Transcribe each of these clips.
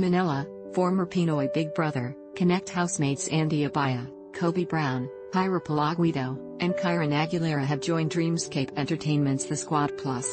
Manila, former Pinoy Big Brother, Connect housemates Andi Abaya, Kobie Brown, Haira Palaguitto, and Kyron Aguilera have joined Dreamscape Entertainment's The Squad Plus.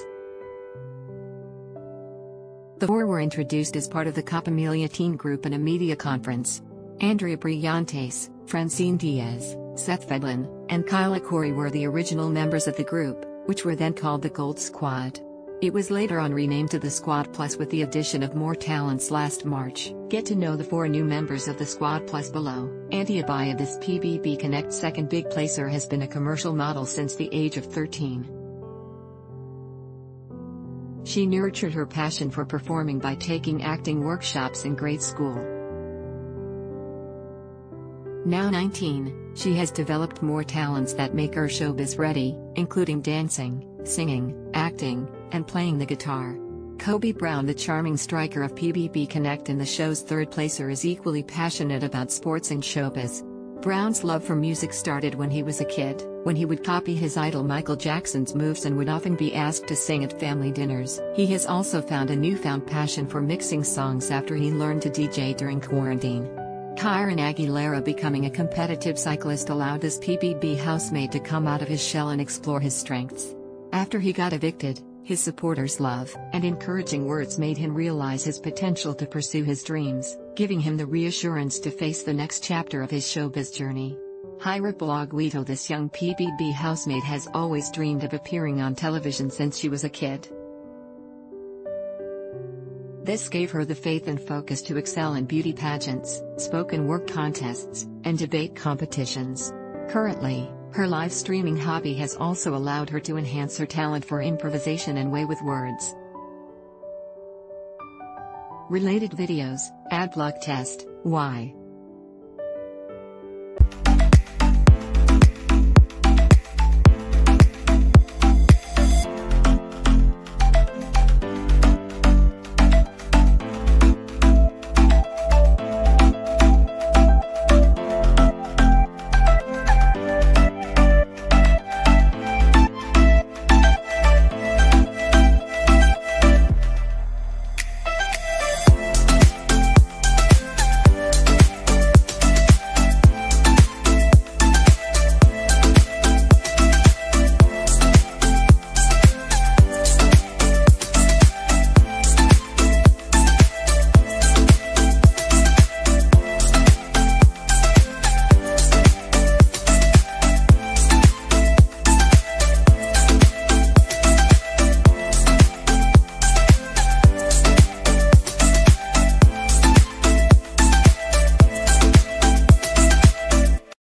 The four were introduced as part of the Kapamilya teen group in a media conference. Andrea Brillantes, Francine Diaz, Seth Fedelin, and Kyle Echarri were the original members of the group, which were then called the Gold Squad. It was later on renamed to the Squad Plus with the addition of more talents last March. Get to know the four new members of the Squad Plus below. Andi Abaya This PBB Connect second big placer has been a commercial model since the age of 13. She nurtured her passion for performing by taking acting workshops in grade school. Now 19, she has developed more talents that make her showbiz ready, including dancing, singing, acting, and playing the guitar. Kobie Brown, the charming striker of PBB Connect and the show's third placer, is equally passionate about sports and showbiz. Brown's love for music started when he was a kid, when he would copy his idol Michael Jackson's moves and would often be asked to sing at family dinners. He has also found a newfound passion for mixing songs after he learned to DJ during quarantine. Kyron Aguilera becoming a competitive cyclist allowed this PBB housemate to come out of his shell and explore his strengths. After he got evicted, his supporters' love and encouraging words made him realize his potential to pursue his dreams, giving him the reassurance to face the next chapter of his showbiz journey. Haira Palaguitto This young PBB housemate has always dreamed of appearing on television since she was a kid. This gave her the faith and focus to excel in beauty pageants, spoken word contests, and debate competitions. Currently, her live streaming hobby has also allowed her to enhance her talent for improvisation and way with words. Related videos, Adblock Test, Why?